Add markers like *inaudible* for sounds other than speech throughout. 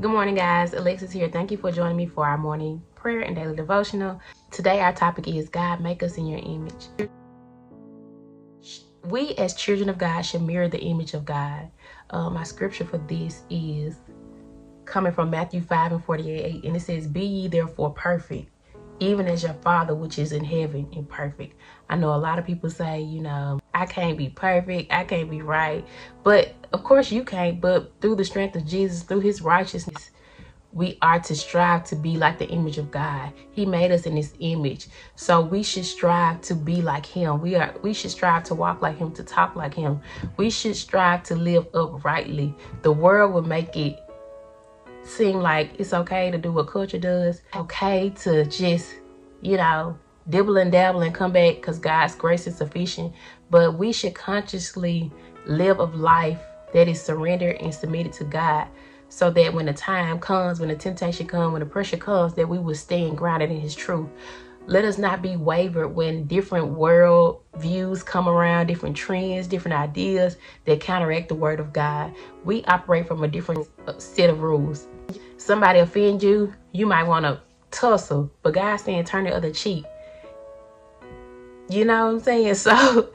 Good morning, guys. Alexis here. Thank you for joining me for our morning prayer and daily devotional. Today, our topic is God, make us in your image. We, as children of God, should mirror the image of God. Uh, my scripture for this is coming from Matthew 5 and 48, and it says, Be ye therefore perfect, even as your Father which is in heaven is perfect. I know a lot of people say, you know, I can't be perfect, I can't be right. But of course you can't, but through the strength of Jesus, through his righteousness, we are to strive to be like the image of God. He made us in his image. So we should strive to be like him. We are we should strive to walk like him, to talk like him. We should strive to live uprightly. The world will make it seem like it's okay to do what culture does. Okay to just, you know, dibble and dabble and come back because God's grace is sufficient. But we should consciously live a life that is surrendered and submitted to God so that when the time comes, when the temptation comes, when the pressure comes, that we will stand grounded in his truth. Let us not be wavered when different world views come around, different trends, different ideas that counteract the word of God. We operate from a different set of rules. Somebody offend you, you might want to tussle, but God's saying turn the other cheek. You know what I'm saying? *laughs* So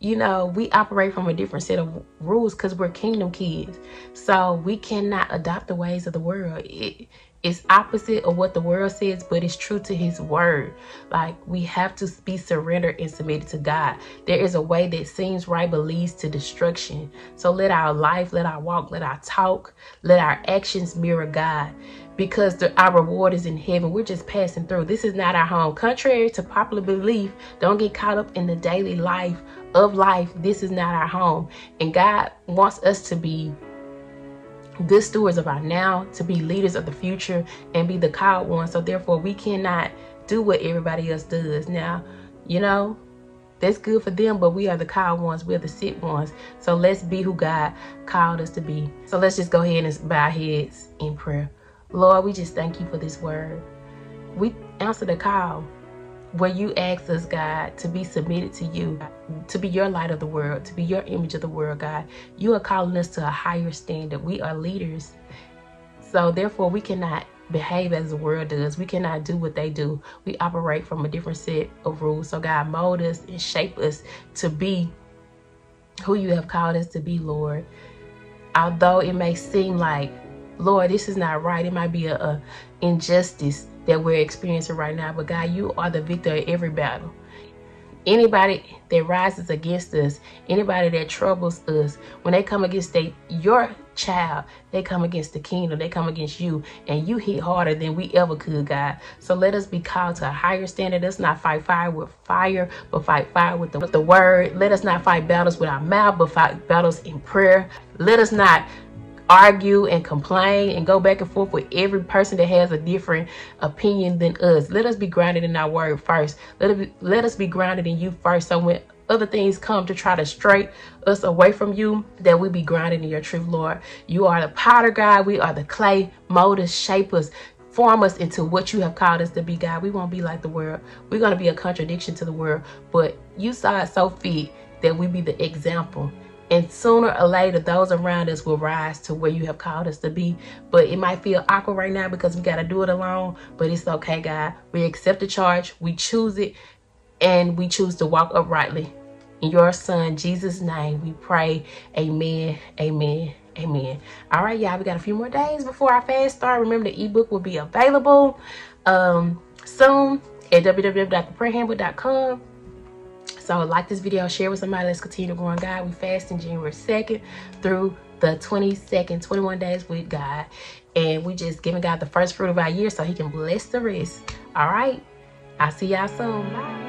you know, we operate from a different set of rules because we're kingdom kids. So we cannot adopt the ways of the world. It, it's opposite of what the world says, but it's true to his word. Like we have to be surrendered and submitted to God. There is a way that seems right but leads to destruction. So let our life, let our walk, let our talk, let our actions mirror God because the, our reward is in heaven. We're just passing through. This is not our home. Contrary to popular belief, don't get caught up in the daily life of life. This is not our home. And God wants us to be good stewards of our now, to be leaders of the future, and be the called one. So therefore, we cannot do what everybody else does. Now, you know, that's good for them, but we are the called ones. We're the sick ones. So let's be who God called us to be. So let's just go ahead and bow our heads in prayer. Lord, we just thank you for this word. We answer the call where you ask us, God, to be submitted to you, to be your light of the world, to be your image of the world, God. You are calling us to a higher standard. We are leaders. So therefore, we cannot behave as the world does. We cannot do what they do. We operate from a different set of rules. So God, mold us and shape us to be who you have called us to be, Lord. Although it may seem like Lord, this is not right. It might be a, a injustice that we're experiencing right now. But God, you are the victor of every battle. Anybody that rises against us, anybody that troubles us, when they come against they, your child, they come against the kingdom, they come against you, and you hit harder than we ever could, God. So let us be called to a higher standard. Let's not fight fire with fire, but fight fire with the, with the word. Let us not fight battles with our mouth, but fight battles in prayer. Let us not argue and complain and go back and forth with every person that has a different opinion than us. Let us be grounded in our word first. Let, it be, let us be grounded in you first. So when other things come to try to straight us away from you, that we be grounded in your truth, Lord. You are the powder God. We are the clay, mold us, shape us, form us into what you have called us to be, God. We won't be like the world. We're going to be a contradiction to the world. But you saw it so fit that we be the example and sooner or later, those around us will rise to where you have called us to be. But it might feel awkward right now because we got to do it alone. But it's okay, God. We accept the charge, we choose it, and we choose to walk uprightly. In your son, Jesus' name, we pray. Amen. Amen. Amen. All right, y'all. We got a few more days before our fast start. Remember, the ebook will be available um, soon at www.theprayerhandbook.com. So like this video, share with somebody. Let's continue to grow in God. We fasting January 2nd through the 22nd, 21 days with God. And we just giving God the first fruit of our year so he can bless the rest. All right. I'll see y'all soon. Bye.